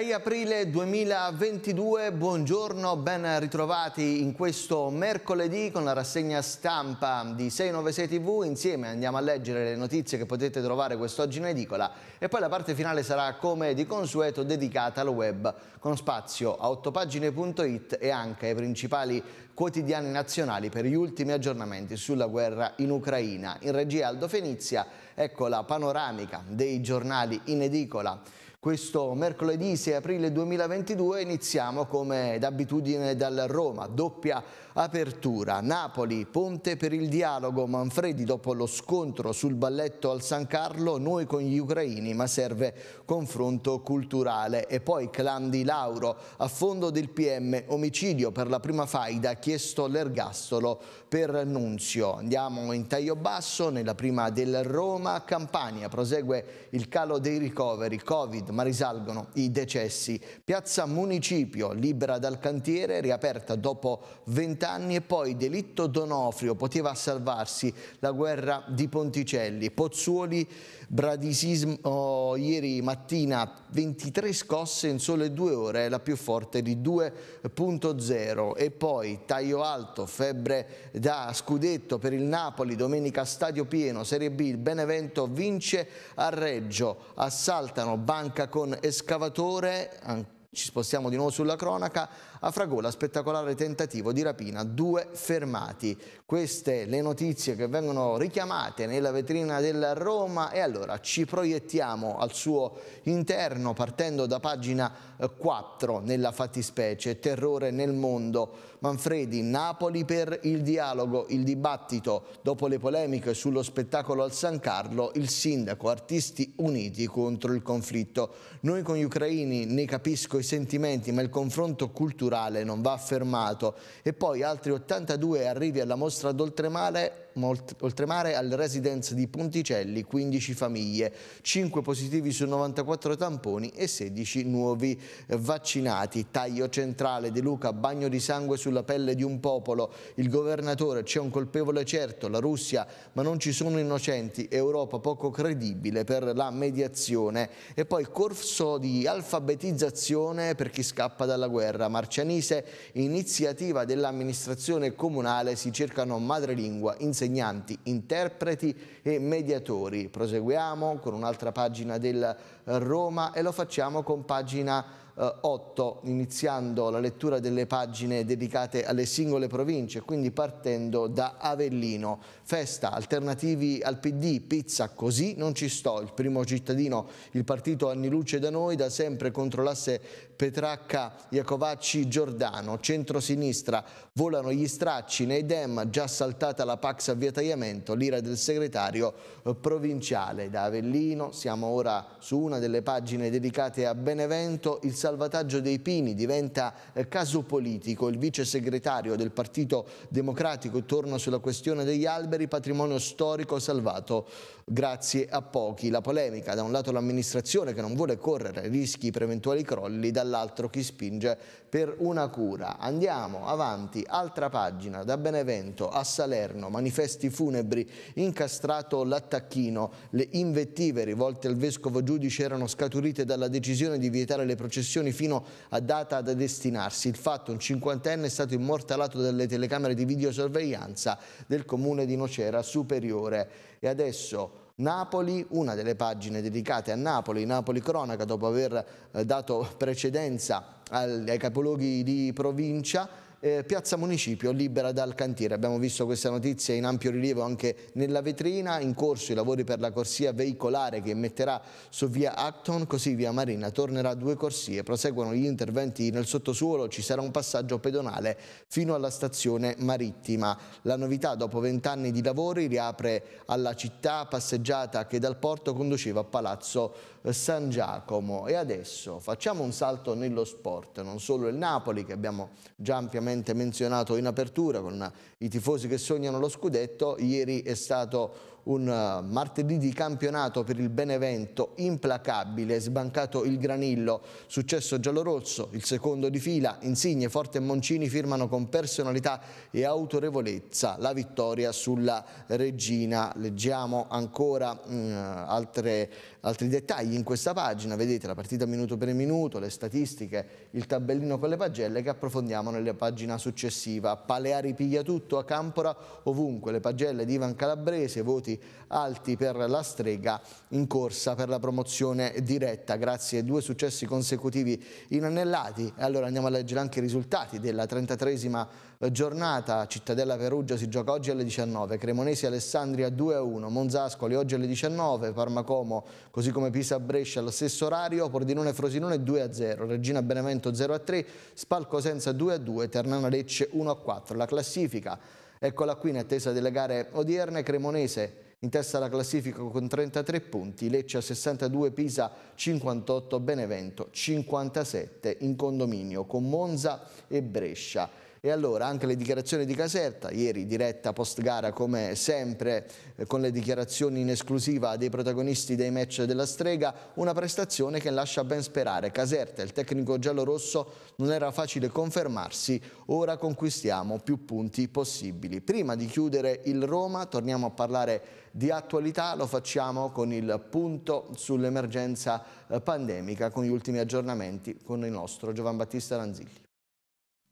6 aprile 2022, buongiorno, ben ritrovati in questo mercoledì con la rassegna stampa di 696 TV. Insieme andiamo a leggere le notizie che potete trovare quest'oggi in edicola e poi la parte finale sarà come di consueto dedicata al web con spazio a 8pagine.it e anche ai principali quotidiani nazionali per gli ultimi aggiornamenti sulla guerra in Ucraina. In regia Aldo Fenizia, ecco la panoramica dei giornali in edicola. Questo mercoledì 6 aprile 2022 iniziamo come d'abitudine dal Roma, doppia apertura. Napoli, ponte per il dialogo, Manfredi dopo lo scontro sul balletto al San Carlo, noi con gli ucraini ma serve confronto culturale. E poi clan di Lauro, a fondo del PM, omicidio per la prima faida, chiesto l'ergastolo per Nunzio. Andiamo in taglio basso, nella prima del Roma, Campania, prosegue il calo dei ricoveri, Covid, ma risalgono i decessi. Piazza Municipio, libera dal cantiere, riaperta dopo 20 anni e poi delitto Donofrio, poteva salvarsi la guerra di Ponticelli. Pozzuoli, bradisismo ieri mattina 23 scosse in sole due ore, la più forte di 2.0 e poi taglio alto, febbre da scudetto per il Napoli, domenica stadio pieno, Serie B, il Benevento vince a Reggio, assaltano Banca con escavatore, ci spostiamo di nuovo sulla cronaca, a Fragola spettacolare tentativo di rapina, due fermati. Queste le notizie che vengono richiamate nella vetrina della Roma e allora ci proiettiamo al suo interno partendo da pagina 4 eh, nella fattispecie, terrore nel mondo. Manfredi, Napoli per il dialogo, il dibattito dopo le polemiche sullo spettacolo al San Carlo, il sindaco, artisti uniti contro il conflitto. Noi con gli ucraini ne capisco i sentimenti ma il confronto culturale culturale non va fermato e poi altri 82 arrivi alla mostra d'oltremare oltremare al residence di Ponticelli, 15 famiglie, 5 positivi su 94 tamponi e 16 nuovi vaccinati. Taglio centrale De Luca, bagno di sangue sulla pelle di un popolo, il governatore, c'è un colpevole certo, la Russia, ma non ci sono innocenti, Europa poco credibile per la mediazione e poi corso di alfabetizzazione per chi scappa dalla guerra. Marcianise, iniziativa dell'amministrazione comunale, si cercano madrelingua, insegnanti insegnanti, interpreti e mediatori. Proseguiamo con un'altra pagina del Roma e lo facciamo con pagina 8, eh, iniziando la lettura delle pagine dedicate alle singole province, quindi partendo da Avellino. Festa, alternativi al PD, pizza, così non ci sto. Il primo cittadino, il partito Anni Luce da noi, da sempre contro l'asse Petracca, Iacovacci, Giordano. Centro-sinistra, volano gli stracci nei Dem, già saltata la Pax a via tagliamento, l'ira del segretario eh, provinciale. Da Avellino siamo ora su una delle pagine dedicate a Benevento, il salvataggio dei Pini diventa eh, caso politico. Il vice segretario del Partito Democratico torna sulla questione degli alberi, patrimonio storico salvato grazie a pochi. La polemica, da un lato l'amministrazione che non vuole correre rischi per eventuali crolli, dall'altro chi spinge per una cura. Andiamo avanti, altra pagina, da Benevento a Salerno, manifesti funebri, incastrato l'attacchino, le invettive rivolte al vescovo giudice erano scaturite dalla decisione di vietare le processioni fino a data da destinarsi. Il fatto, un cinquantenne è stato immortalato dalle telecamere di videosorveglianza del comune di Nocera Superiore. E adesso Napoli, una delle pagine dedicate a Napoli, Napoli Cronaca, dopo aver eh, dato precedenza ai capoluoghi di provincia, eh, Piazza Municipio libera dal cantiere. Abbiamo visto questa notizia in ampio rilievo anche nella vetrina, in corso i lavori per la corsia veicolare che metterà su via Acton, così via Marina tornerà a due corsie. Proseguono gli interventi nel sottosuolo, ci sarà un passaggio pedonale fino alla stazione marittima. La novità dopo vent'anni di lavori riapre alla città passeggiata che dal porto conduceva a Palazzo San Giacomo. E adesso facciamo un salto nello sport, non solo il Napoli che abbiamo già ampiamente menzionato in apertura con i tifosi che sognano lo scudetto, ieri è stato un uh, martedì di campionato per il Benevento implacabile, sbancato il granillo, successo giallorosso, il secondo di fila, Insigne, Forte e Moncini firmano con personalità e autorevolezza la vittoria sulla Regina. Leggiamo ancora uh, altre, altri dettagli in questa pagina, vedete la partita minuto per minuto, le statistiche, il tabellino con le pagelle che approfondiamo nella pagina successiva. Paleari piglia tutto a Campora, ovunque le pagelle di Ivan Calabrese, voti alti per la strega in corsa per la promozione diretta grazie a due successi consecutivi inanellati. E allora andiamo a leggere anche i risultati della 33esima giornata. Cittadella Perugia si gioca oggi alle 19, Cremonesi Alessandria 2-1, Monzascoli oggi alle 19, Parmacomo così come Pisa Brescia allo stesso orario, Pordenone Frosinone 2-0, Regina Benevento 0-3, Spalcosenza 2-2, Ternana Lecce 1-4. La classifica Eccola qui in attesa delle gare odierne, Cremonese in testa alla classifica con 33 punti, Lecce a 62, Pisa 58, Benevento 57 in condominio con Monza e Brescia. E allora anche le dichiarazioni di Caserta, ieri diretta post gara come sempre eh, con le dichiarazioni in esclusiva dei protagonisti dei match della strega, una prestazione che lascia ben sperare. Caserta, il tecnico giallo-rosso, non era facile confermarsi, ora conquistiamo più punti possibili. Prima di chiudere il Roma torniamo a parlare di attualità, lo facciamo con il punto sull'emergenza eh, pandemica, con gli ultimi aggiornamenti con il nostro Giovan Battista Lanzilli.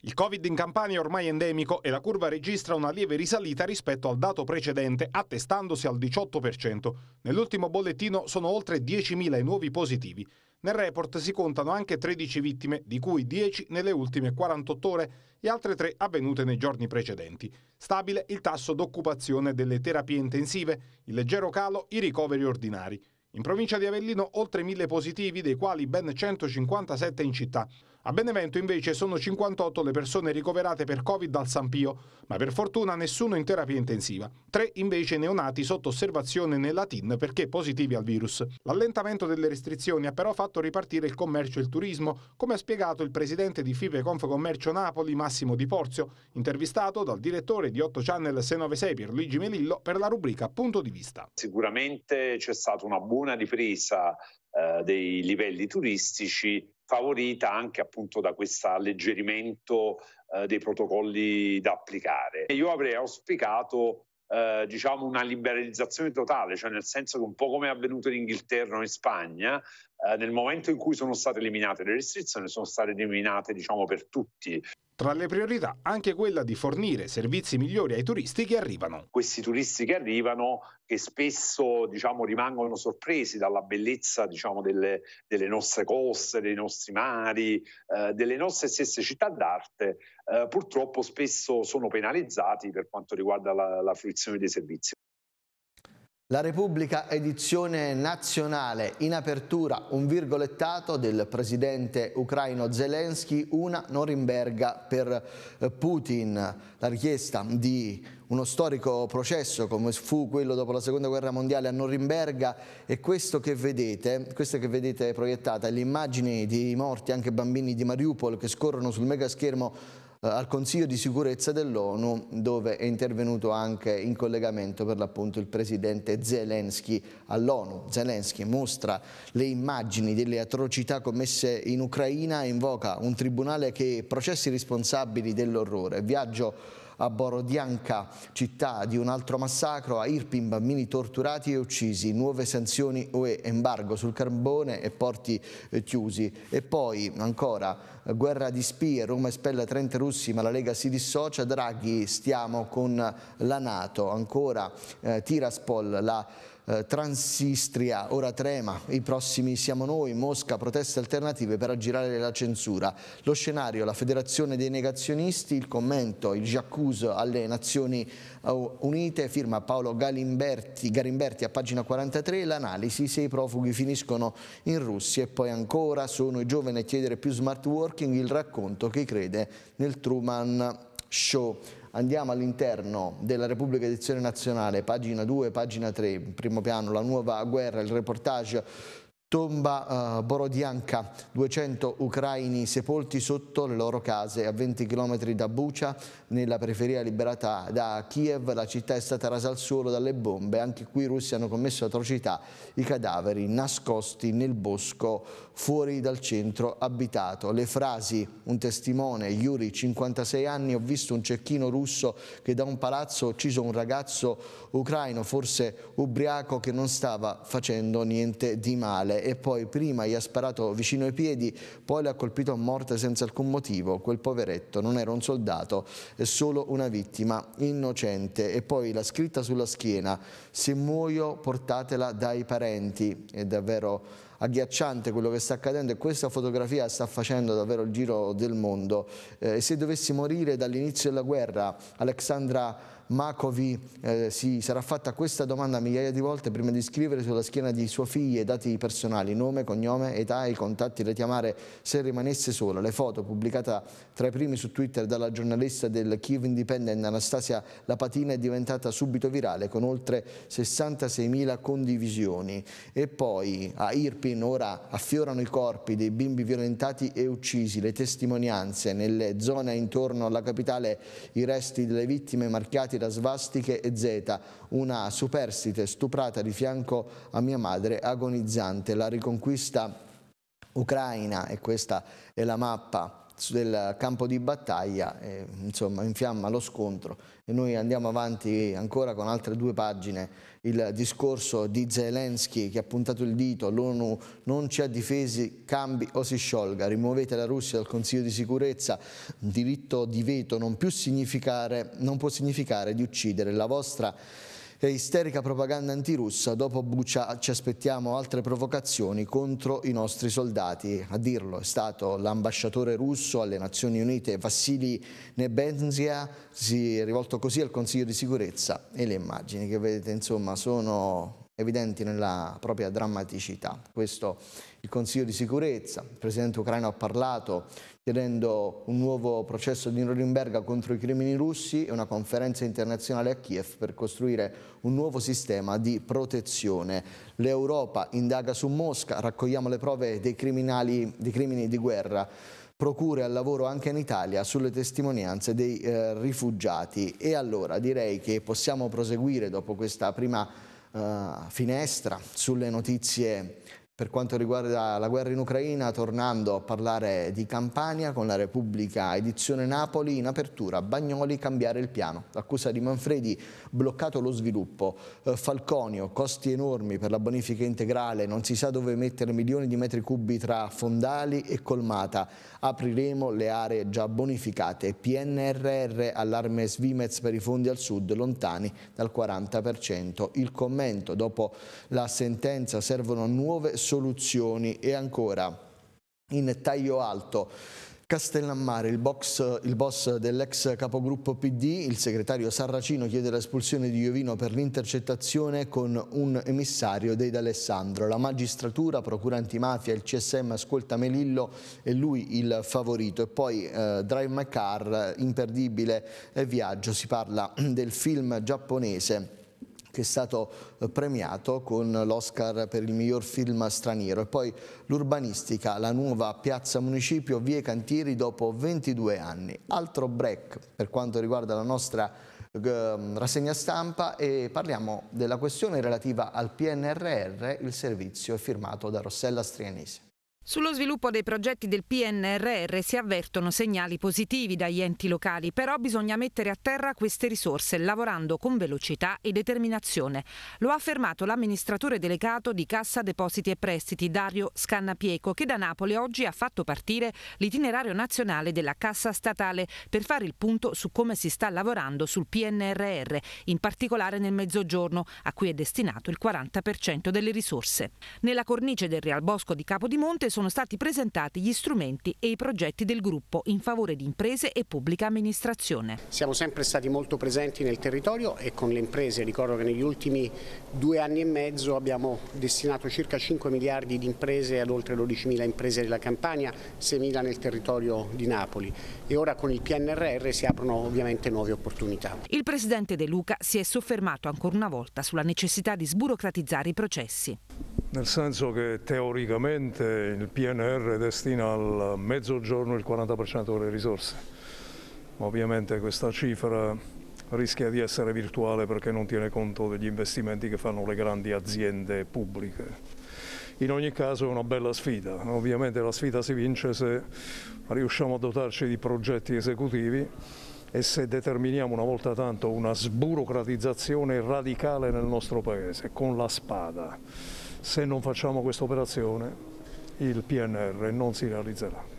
Il Covid in Campania è ormai endemico e la curva registra una lieve risalita rispetto al dato precedente, attestandosi al 18%. Nell'ultimo bollettino sono oltre 10.000 i nuovi positivi. Nel report si contano anche 13 vittime, di cui 10 nelle ultime 48 ore e altre 3 avvenute nei giorni precedenti. Stabile il tasso d'occupazione delle terapie intensive, il leggero calo, i ricoveri ordinari. In provincia di Avellino oltre 1000 positivi, dei quali ben 157 in città. A Benevento invece sono 58 le persone ricoverate per Covid al San Pio, ma per fortuna nessuno in terapia intensiva. Tre invece neonati sotto osservazione nella TIN perché positivi al virus. L'allentamento delle restrizioni ha però fatto ripartire il commercio e il turismo, come ha spiegato il presidente di FIPE Confcommercio Napoli Massimo Di Porzio, intervistato dal direttore di 8 Channel 696 Pierluigi Melillo per la rubrica Punto di vista. Sicuramente c'è stata una buona ripresa eh, dei livelli turistici favorita anche appunto da questo alleggerimento eh, dei protocolli da applicare. Io avrei auspicato eh, diciamo una liberalizzazione totale, cioè nel senso che un po' come è avvenuto in Inghilterra o in Spagna, eh, nel momento in cui sono state eliminate le restrizioni sono state eliminate diciamo per tutti. Tra le priorità anche quella di fornire servizi migliori ai turisti che arrivano. Questi turisti che arrivano che spesso diciamo, rimangono sorpresi dalla bellezza diciamo, delle, delle, nostre coste, dei nostri mari, eh, delle nostre stesse città d'arte, eh, purtroppo spesso sono penalizzati per quanto riguarda la, la fruizione dei servizi. La Repubblica edizione nazionale in apertura un virgolettato del presidente ucraino Zelensky, una Norimberga per eh, Putin. La richiesta di uno storico processo come fu quello dopo la seconda guerra mondiale a Norimberga e questo che vedete, questo che vedete proiettata, le immagini di morti, anche bambini di Mariupol che scorrono sul megaschermo al Consiglio di sicurezza dell'ONU dove è intervenuto anche in collegamento per l'appunto il presidente Zelensky all'ONU. Zelensky mostra le immagini delle atrocità commesse in Ucraina e invoca un tribunale che processi i responsabili dell'orrore. Viaggio a Borodianka, città di un altro massacro, a Irpin bambini torturati e uccisi, nuove sanzioni UE, embargo sul carbone e porti eh, chiusi. E poi ancora guerra di spie, Roma espelle 30 russi ma la Lega si dissocia, Draghi stiamo con la Nato, ancora eh, Tiraspol, la eh, Transistria. Ora trema, i prossimi siamo noi, Mosca proteste alternative per aggirare la censura. Lo scenario, la federazione dei negazionisti, il commento, il giaccuse alle Nazioni eh, Unite, firma Paolo Galimberti, Garimberti a pagina 43, l'analisi se i profughi finiscono in Russia. E poi ancora sono i giovani a chiedere più smart working, il racconto che crede nel Truman Show. Andiamo all'interno della Repubblica Edizione Nazionale, pagina 2, pagina 3, primo piano, la nuova guerra, il reportage Tomba uh, Borodianka, 200 ucraini sepolti sotto le loro case a 20 km da Bucha, nella periferia liberata da Kiev. La città è stata rasa al suolo dalle bombe, anche qui i russi hanno commesso atrocità, i cadaveri nascosti nel bosco fuori dal centro abitato. Le frasi, un testimone, Yuri, 56 anni, ho visto un cecchino russo che da un palazzo ha ucciso un ragazzo ucraino, forse ubriaco, che non stava facendo niente di male e poi prima gli ha sparato vicino ai piedi, poi l'ha colpito a morte senza alcun motivo. Quel poveretto non era un soldato, è solo una vittima innocente. E poi la scritta sulla schiena, se muoio portatela dai parenti. È davvero agghiacciante quello che sta accadendo e questa fotografia sta facendo davvero il giro del mondo. Eh, se dovessi morire dall'inizio della guerra, Alexandra Makovi eh, si sarà fatta questa domanda migliaia di volte prima di scrivere sulla schiena di sua figlia i dati personali, nome, cognome, età e i contatti da chiamare se rimanesse sola. Le foto pubblicate tra i primi su Twitter dalla giornalista del Kiev Independent Anastasia Lapatina è diventata subito virale con oltre 66.000 condivisioni. E poi a Irpin ora affiorano i corpi dei bimbi violentati e uccisi, le testimonianze nelle zone intorno alla capitale, i resti delle vittime marchiati da svastiche e Z, una superstite stuprata di fianco a mia madre agonizzante. La riconquista ucraina, e questa è la mappa del campo di battaglia, e, insomma infiamma lo scontro e noi andiamo avanti ancora con altre due pagine. Il discorso di Zelensky che ha puntato il dito, l'ONU non ci ha difesi, cambi o si sciolga, rimuovete la Russia dal Consiglio di sicurezza, diritto di veto non, più significare, non può significare di uccidere. La vostra e isterica propaganda antirussa, dopo Bucia ci aspettiamo altre provocazioni contro i nostri soldati. A dirlo è stato l'ambasciatore russo alle Nazioni Unite Vassili Nebenzia, si è rivolto così al Consiglio di sicurezza e le immagini che vedete insomma sono evidenti nella propria drammaticità. Questo il Consiglio di sicurezza, il Presidente ucraino ha parlato chiedendo un nuovo processo di Norimberga contro i crimini russi e una conferenza internazionale a Kiev per costruire un nuovo sistema di protezione. L'Europa indaga su Mosca, raccogliamo le prove dei, criminali, dei crimini di guerra procure al lavoro anche in Italia sulle testimonianze dei eh, rifugiati e allora direi che possiamo proseguire dopo questa prima finestra sulle notizie per quanto riguarda la guerra in Ucraina, tornando a parlare di Campania con la Repubblica Edizione Napoli, in apertura Bagnoli cambiare il piano. L'accusa di Manfredi, bloccato lo sviluppo. Eh, Falconio, costi enormi per la bonifica integrale, non si sa dove mettere milioni di metri cubi tra fondali e colmata. Apriremo le aree già bonificate. PNRR, allarme Svimez per i fondi al sud, lontani dal 40%. Il commento, dopo la sentenza servono nuove soluzioni e ancora in taglio alto Castellammare, il, box, il boss dell'ex capogruppo PD, il segretario Sarracino chiede l'espulsione di Iovino per l'intercettazione con un emissario dei D'Alessandro. La magistratura, procura antimafia, il CSM ascolta Melillo e lui il favorito. E poi eh, Drive My Car, imperdibile viaggio, si parla del film giapponese che è stato eh, premiato con l'Oscar per il miglior film straniero. E poi l'urbanistica, la nuova piazza municipio, vie cantieri dopo 22 anni. Altro break per quanto riguarda la nostra eh, rassegna stampa e parliamo della questione relativa al PNRR, il servizio è firmato da Rossella Strianese. Sullo sviluppo dei progetti del PNRR si avvertono segnali positivi dagli enti locali, però bisogna mettere a terra queste risorse lavorando con velocità e determinazione. Lo ha affermato l'amministratore delegato di Cassa Depositi e Prestiti Dario Scannapieco che da Napoli oggi ha fatto partire l'itinerario nazionale della Cassa Statale per fare il punto su come si sta lavorando sul PNRR, in particolare nel Mezzogiorno, a cui è destinato il 40% delle risorse. Nella cornice del Real Bosco di Capodimonte sono stati presentati gli strumenti e i progetti del gruppo in favore di imprese e pubblica amministrazione. Siamo sempre stati molto presenti nel territorio e con le imprese, ricordo che negli ultimi due anni e mezzo abbiamo destinato circa 5 miliardi di imprese ad oltre 12 mila imprese della Campania, 6 mila nel territorio di Napoli e ora con il PNRR si aprono ovviamente nuove opportunità. Il Presidente De Luca si è soffermato ancora una volta sulla necessità di sburocratizzare i processi. nel senso che teoricamente il PNR destina al mezzogiorno il 40% delle risorse. Ovviamente questa cifra rischia di essere virtuale perché non tiene conto degli investimenti che fanno le grandi aziende pubbliche. In ogni caso è una bella sfida, ovviamente la sfida si vince se riusciamo a dotarci di progetti esecutivi e se determiniamo una volta tanto una sburocratizzazione radicale nel nostro Paese, con la spada. Se non facciamo questa operazione il PNR non si realizzerà.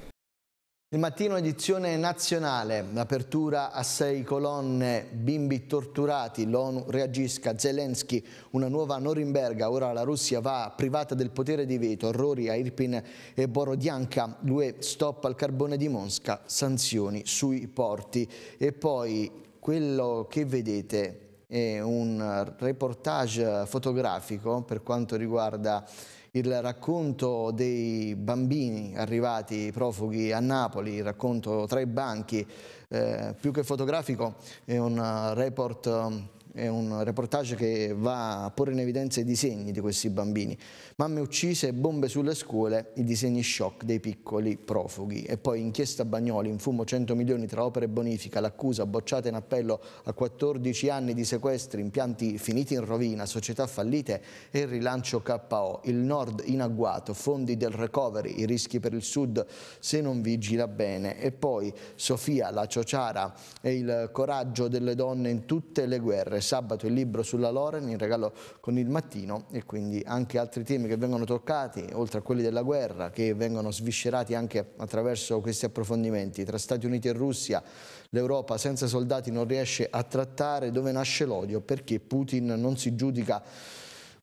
Il mattino edizione nazionale, l'apertura a sei colonne, bimbi torturati, l'ONU reagisca, Zelensky, una nuova Norimberga, ora la Russia va privata del potere di veto, orrori a Irpin e Borodianka, l'UE stop al carbone di Mosca, sanzioni sui porti e poi quello che vedete è un reportage fotografico per quanto riguarda il racconto dei bambini arrivati profughi a Napoli, il racconto tra i banchi, eh, più che fotografico è un report è un reportage che va a porre in evidenza i disegni di questi bambini. Mamme uccise, bombe sulle scuole, i disegni shock dei piccoli profughi. E poi inchiesta Bagnoli, in fumo 100 milioni tra opere e bonifica, l'accusa bocciata in appello a 14 anni di sequestri, impianti finiti in rovina, società fallite e il rilancio KO. Il nord in agguato, fondi del recovery, i rischi per il sud se non vigila bene. E poi Sofia, la ciociara e il coraggio delle donne in tutte le guerre sabato il libro sulla Loren in regalo con il mattino e quindi anche altri temi che vengono toccati, oltre a quelli della guerra, che vengono sviscerati anche attraverso questi approfondimenti. Tra Stati Uniti e Russia l'Europa senza soldati non riesce a trattare dove nasce l'odio, perché Putin non si giudica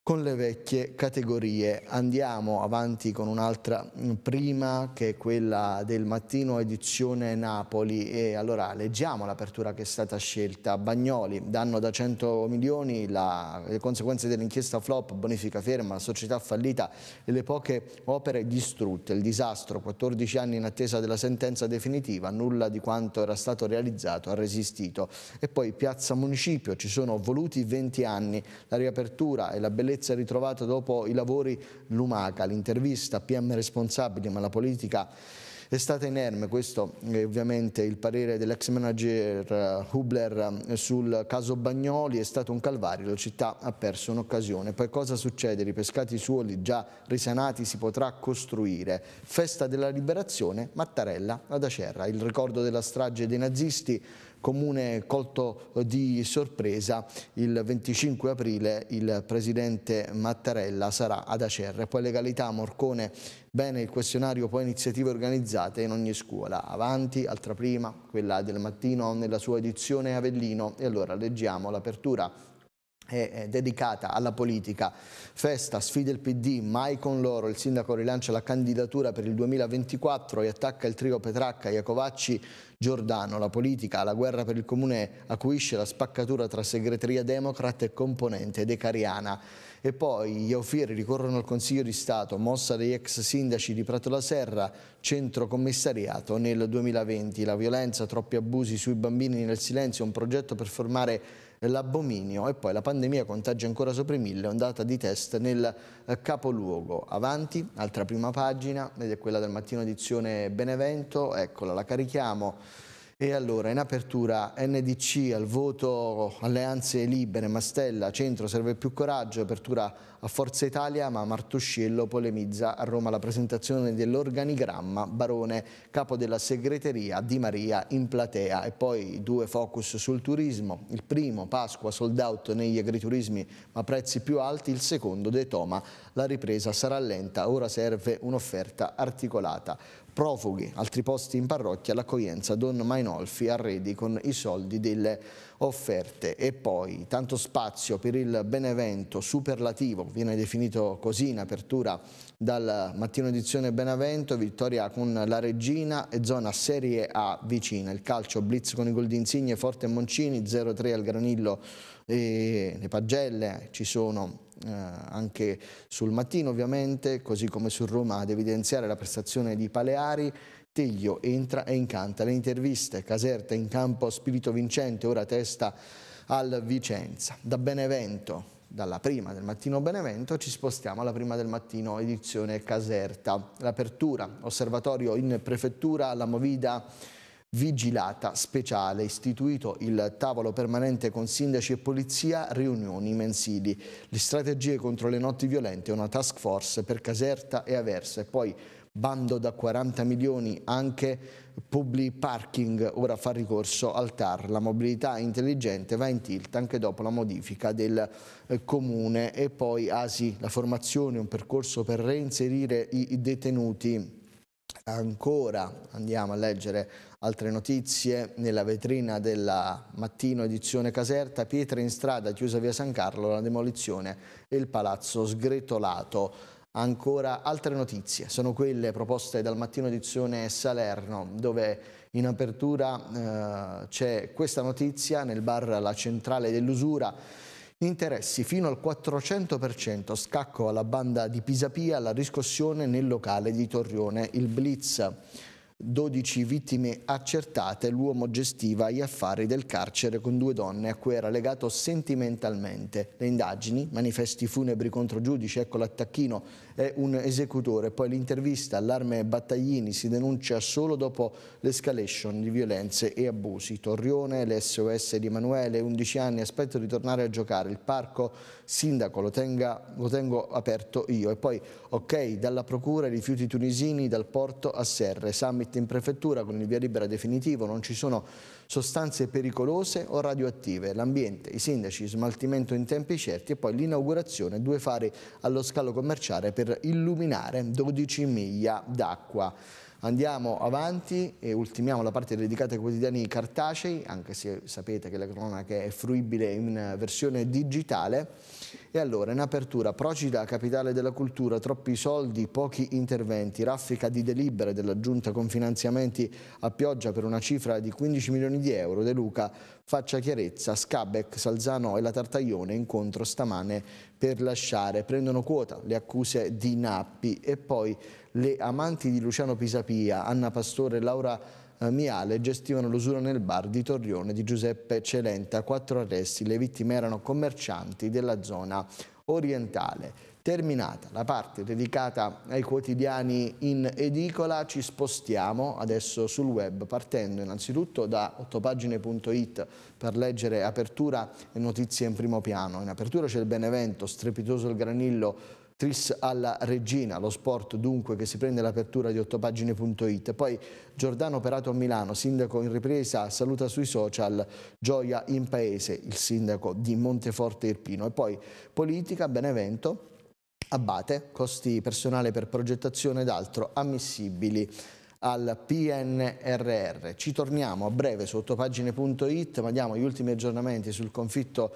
con le vecchie categorie. Andiamo avanti con un'altra prima che è quella del mattino edizione Napoli e allora leggiamo l'apertura che è stata scelta. Bagnoli, danno da 100 milioni, la, le conseguenze dell'inchiesta flop, bonifica ferma, società fallita e le poche opere distrutte. Il disastro, 14 anni in attesa della sentenza definitiva, nulla di quanto era stato realizzato ha resistito. E poi Piazza Municipio, ci sono voluti 20 anni, la riapertura e la bellezza sicurezza ritrovata dopo i lavori Lumaca, l'intervista PM responsabili ma la politica è stata inerme, questo è ovviamente il parere dell'ex manager eh, Hubler eh, sul caso Bagnoli, è stato un calvario, la città ha perso un'occasione. Poi cosa succede? Ripescati i suoli già risanati si potrà costruire. Festa della liberazione, Mattarella ad Acerra, il ricordo della strage dei nazisti comune colto di sorpresa il 25 aprile il presidente Mattarella sarà ad Acerre, poi legalità, Morcone, bene il questionario, poi iniziative organizzate in ogni scuola, avanti, altra prima, quella del mattino nella sua edizione Avellino. E allora leggiamo l'apertura è dedicata alla politica, festa, sfida il PD, mai con loro, il sindaco rilancia la candidatura per il 2024 e attacca il trio Petracca, Iacovacci, Giordano, la politica, la guerra per il comune acuisce la spaccatura tra segreteria democrata e componente decariana. E poi gli Aufieri ricorrono al Consiglio di Stato, mossa degli ex sindaci di Prato la Serra, centro commissariato nel 2020, la violenza, troppi abusi sui bambini nel silenzio, un progetto per formare l'abominio e poi la pandemia contagia ancora sopra i mille, ondata di test nel eh, capoluogo. Avanti, altra prima pagina, ed è quella del mattino edizione Benevento, eccola, la carichiamo. E allora in apertura NDC al voto Alleanze Libere, Mastella, Centro serve più coraggio, apertura a Forza Italia ma Martusciello polemizza a Roma. La presentazione dell'organigramma, Barone capo della segreteria Di Maria in platea. E poi due focus sul turismo, il primo Pasqua sold out negli agriturismi ma prezzi più alti, il secondo De Toma la ripresa sarà lenta, ora serve un'offerta articolata profughi, altri posti in parrocchia, l'accoglienza Don Mainolfi arredi con i soldi delle offerte. E poi tanto spazio per il Benevento superlativo, viene definito così in apertura dal mattino edizione Benevento, vittoria con la Regina e zona Serie A vicina, il calcio blitz con i gol di Insigne, Forte e Moncini, 0-3 al Granillo e le pagelle ci sono eh, anche sul mattino ovviamente, così come su Roma ad evidenziare la prestazione di Paleari, Teglio entra e incanta le interviste, Caserta in campo spirito vincente, ora testa al Vicenza. Da Benevento dalla prima del mattino Benevento ci spostiamo alla prima del mattino edizione Caserta. L'apertura, osservatorio in prefettura, la Movida vigilata speciale, istituito il tavolo permanente con sindaci e polizia, riunioni mensili. Le strategie contro le notti violente, una task force per Caserta e Aversa e poi bando da 40 milioni anche Publi Parking ora fa ricorso al TAR. La mobilità intelligente va in tilt anche dopo la modifica del eh, comune e poi ASI, la formazione, un percorso per reinserire i detenuti. Ancora andiamo a leggere altre notizie nella vetrina della mattino edizione Caserta, pietre in strada, chiusa via San Carlo, la demolizione e il palazzo sgretolato. Ancora altre notizie, sono quelle proposte dal mattino edizione Salerno, dove in apertura eh, c'è questa notizia nel bar La Centrale dell'Usura, interessi fino al 400%, scacco alla banda di Pisapia, la riscossione nel locale di Torrione, il blitz 12 vittime accertate, l'uomo gestiva gli affari del carcere con due donne a cui era legato sentimentalmente. Le indagini, manifesti funebri contro giudici, ecco l'attacchino, è un esecutore. Poi l'intervista all'arme Battaglini si denuncia solo dopo l'escalation di violenze e abusi. Torrione, l'SOS di Emanuele, 11 anni, aspetto di tornare a giocare. Il parco, sindaco, lo, tenga, lo tengo aperto io. E poi, ok, dalla procura, rifiuti tunisini, dal porto a Serre, summit in prefettura con il via libera definitivo, non ci sono sostanze pericolose o radioattive, l'ambiente, i sindaci, smaltimento in tempi certi e poi l'inaugurazione, due fari allo scalo commerciale per illuminare 12 miglia d'acqua. Andiamo avanti e ultimiamo la parte dedicata ai quotidiani cartacei, anche se sapete che la cronaca è fruibile in versione digitale. E allora, in apertura, Procida, capitale della cultura, troppi soldi, pochi interventi, raffica di delibere della Giunta con finanziamenti a pioggia per una cifra di 15 milioni di euro. De Luca faccia chiarezza, Scabec, Salzano e la Tartaglione incontro stamane per lasciare, prendono quota le accuse di Nappi e poi le amanti di Luciano Pisapia, Anna Pastore e Laura eh, Miale gestivano l'usura nel bar di Torrione di Giuseppe Celenta. Quattro arresti, le vittime erano commercianti della zona orientale. Terminata la parte dedicata ai quotidiani in edicola, ci spostiamo adesso sul web partendo innanzitutto da ottopagine.it per leggere apertura e notizie in primo piano. In apertura c'è il Benevento, strepitoso il Granillo, Tris alla Regina, lo sport dunque che si prende l'apertura di ottopagine.it. Poi Giordano Operato a Milano, sindaco in ripresa, saluta sui social, gioia in paese, il sindaco di Monteforte Irpino. E poi politica, Benevento, Abate, costi personale per progettazione ed altro ammissibili al PNRR. Ci torniamo a breve su ottopagine.it, ma diamo gli ultimi aggiornamenti sul conflitto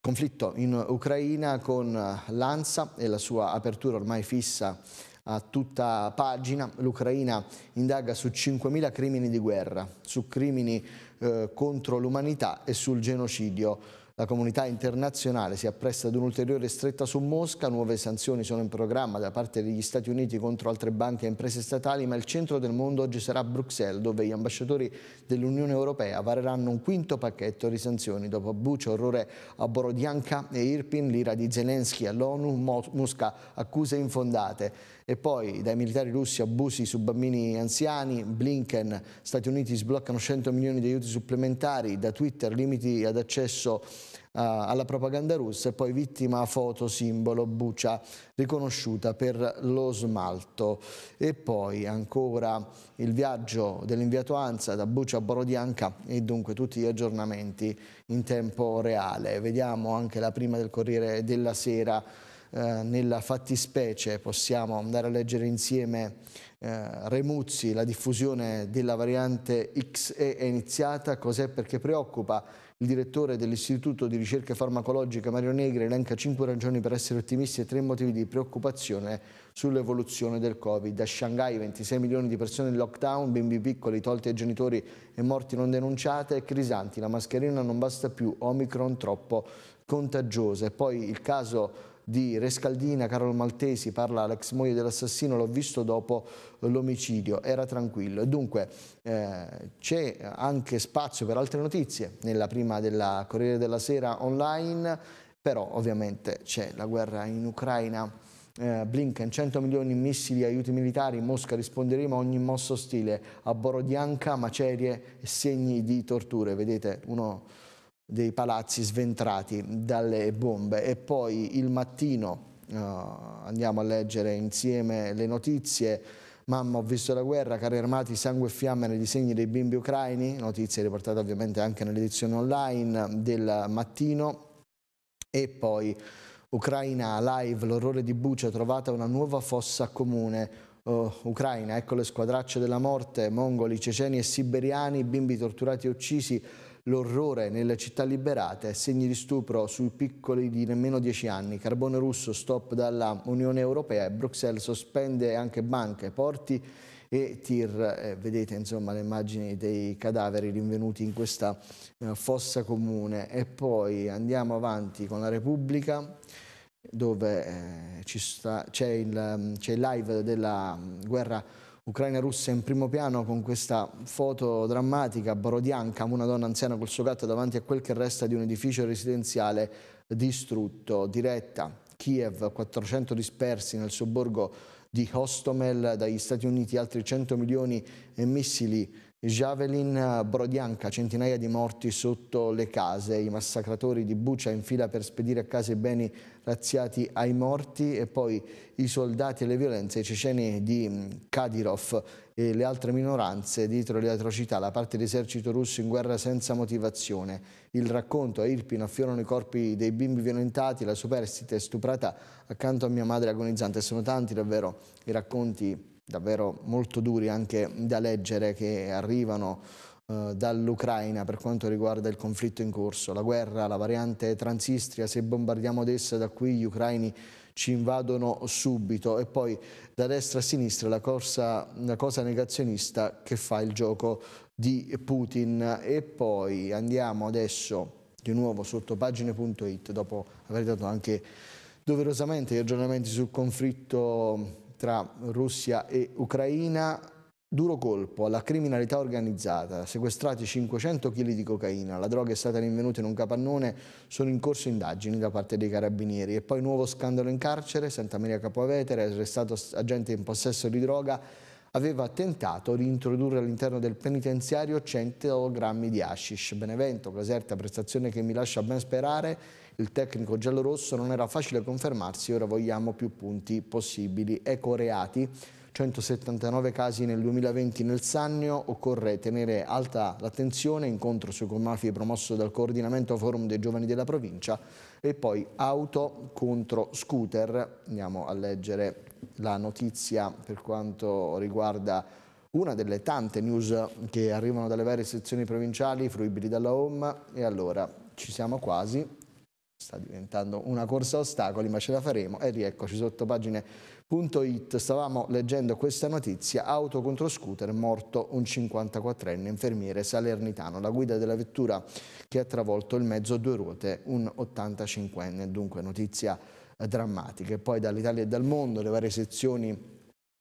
conflitto in Ucraina con l'ANSA e la sua apertura ormai fissa a tutta pagina. L'Ucraina indaga su 5.000 crimini di guerra, su crimini eh, contro l'umanità e sul genocidio. La comunità internazionale si appresta ad un'ulteriore stretta su Mosca, nuove sanzioni sono in programma da parte degli Stati Uniti contro altre banche e imprese statali, ma il centro del mondo oggi sarà Bruxelles, dove gli ambasciatori dell'Unione Europea vareranno un quinto pacchetto di sanzioni. Dopo Buccia, orrore a Borodianka e Irpin, l'ira di Zelensky all'ONU, Mosca accuse infondate. E poi dai militari russi abusi su bambini anziani, Blinken, Stati Uniti sbloccano 100 milioni di aiuti supplementari, da Twitter limiti ad accesso alla propaganda russa e poi vittima foto simbolo Bucia riconosciuta per lo smalto. E poi ancora il viaggio dell'inviato ANSA da Bucia a Borodianca e dunque tutti gli aggiornamenti in tempo reale. Vediamo anche la prima del Corriere della Sera eh, nella fattispecie possiamo andare a leggere insieme eh, Remuzzi, la diffusione della variante XE è iniziata, cos'è perché preoccupa? Il direttore dell'Istituto di Ricerca Farmacologica Mario Negri elenca cinque ragioni per essere ottimisti e tre motivi di preoccupazione sull'evoluzione del Covid. A Shanghai 26 milioni di persone in lockdown, bimbi piccoli tolti ai genitori e morti non denunciate, Crisanti, la mascherina non basta più, Omicron troppo contagiosa. E poi il caso di Rescaldina, Carol Maltesi, parla l'ex moglie dell'assassino, l'ho visto dopo l'omicidio, era tranquillo. E dunque eh, c'è anche spazio per altre notizie nella prima della Corriere della Sera online però ovviamente c'è la guerra in Ucraina, eh, Blinken 100 milioni in missili e aiuti militari, Mosca risponderemo a ogni mossa ostile, a Borodianka macerie e segni di torture, vedete uno dei palazzi sventrati dalle bombe. E poi il mattino uh, andiamo a leggere insieme le notizie. Mamma, ho visto la guerra, carri armati, sangue e fiamme nei disegni dei bimbi ucraini, notizie riportate ovviamente anche nell'edizione online del mattino. E poi Ucraina live, l'orrore di Bucia, trovata una nuova fossa comune. Uh, Ucraina, ecco le squadracce della morte, mongoli, ceceni e siberiani, bimbi torturati e uccisi, l'orrore nelle città liberate, segni di stupro sui piccoli di nemmeno 10 anni, carbone russo, stop dalla Unione Europea e Bruxelles sospende anche banche, porti e tir. Eh, vedete insomma le immagini dei cadaveri rinvenuti in questa eh, fossa comune e poi andiamo avanti con la Repubblica dove eh, c'è il, il live della guerra Ucraina-Russia in primo piano con questa foto drammatica, Borodianka, una donna anziana col suo gatto davanti a quel che resta di un edificio residenziale distrutto, diretta, Kiev, 400 dispersi nel sobborgo di Hostomel dagli Stati Uniti, altri 100 milioni e missili Javelin, Brodianca, centinaia di morti sotto le case, i massacratori di Bucia in fila per spedire a casa i beni razziati ai morti e poi i soldati e le violenze, i ceceni di Kadyrov e le altre minoranze dietro le atrocità, la parte dell'esercito russo in guerra senza motivazione. Il racconto a Irpin affiorano i corpi dei bimbi violentati, la superstite stuprata accanto a mia madre agonizzante. Sono tanti davvero i racconti davvero molto duri anche da leggere che arrivano eh, dall'Ucraina per quanto riguarda il conflitto in corso, la guerra, la variante Transistria, se bombardiamo ad essa da qui gli ucraini ci invadono subito. E poi da destra a sinistra la, corsa, la cosa negazionista che fa il gioco di Putin. E poi andiamo adesso di nuovo sotto pagine.it dopo aver dato anche doverosamente gli aggiornamenti sul conflitto tra Russia e Ucraina, duro colpo alla criminalità organizzata, sequestrati 500 kg di cocaina, la droga è stata rinvenuta in un capannone, sono in corso indagini da parte dei carabinieri. E poi nuovo scandalo in carcere, Santa Maria Capovetere, arrestato agente in possesso di droga, aveva tentato di introdurre all'interno del penitenziario 100 grammi di hashish. Benevento, Caserta, prestazione che mi lascia ben sperare, il tecnico giallorosso non era facile confermarsi, ora vogliamo più punti possibili. Ecoreati, 179 casi nel 2020 nel Sannio, occorre tenere alta l'attenzione, incontro su Comafie promosso dal coordinamento forum dei giovani della provincia e poi auto contro scooter, andiamo a leggere la notizia per quanto riguarda una delle tante news che arrivano dalle varie sezioni provinciali fruibili dalla home. E allora ci siamo quasi sta diventando una corsa a ostacoli, ma ce la faremo. E rieccoci sotto pagine.it. Stavamo leggendo questa notizia: auto contro scooter, morto un 54enne infermiere salernitano. La guida della vettura che ha travolto il mezzo a due ruote, un 85enne. Dunque, notizia eh, drammatica. E poi dall'Italia e dal mondo, le varie sezioni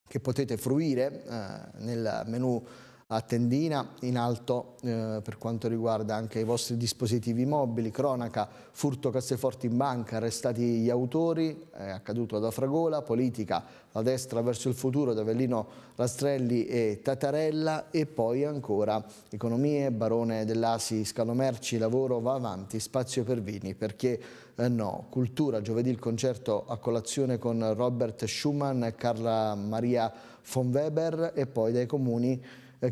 che potete fruire eh, nel menu a tendina in alto eh, per quanto riguarda anche i vostri dispositivi mobili, cronaca, furto casseforti in banca, arrestati gli autori, è accaduto ad Afragola, politica, la destra verso il futuro da Avellino Rastrelli e Tatarella e poi ancora economie, barone dell'Asi, scalomerci, lavoro va avanti, spazio per vini, perché eh, no, cultura, giovedì il concerto a colazione con Robert Schumann Carla Maria von Weber e poi dai comuni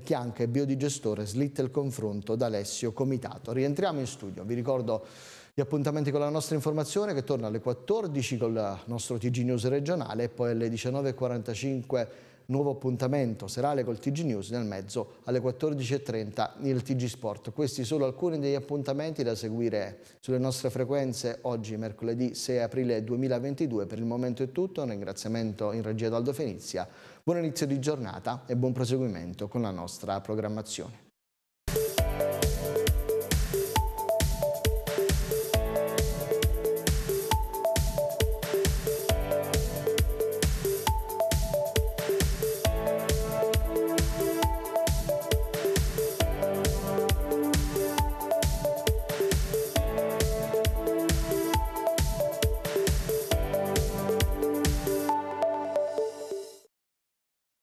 Chianca e Biodigestore, slitta il confronto da Alessio Comitato. Rientriamo in studio, vi ricordo gli appuntamenti con la nostra informazione che torna alle 14 con il nostro TG News regionale e poi alle 19.45 nuovo appuntamento serale col TG News nel mezzo alle 14.30 il TG Sport. Questi sono alcuni degli appuntamenti da seguire sulle nostre frequenze oggi mercoledì 6 aprile 2022. Per il momento è tutto, un ringraziamento in regia da Aldo Fenizia, buon inizio di giornata e buon proseguimento con la nostra programmazione.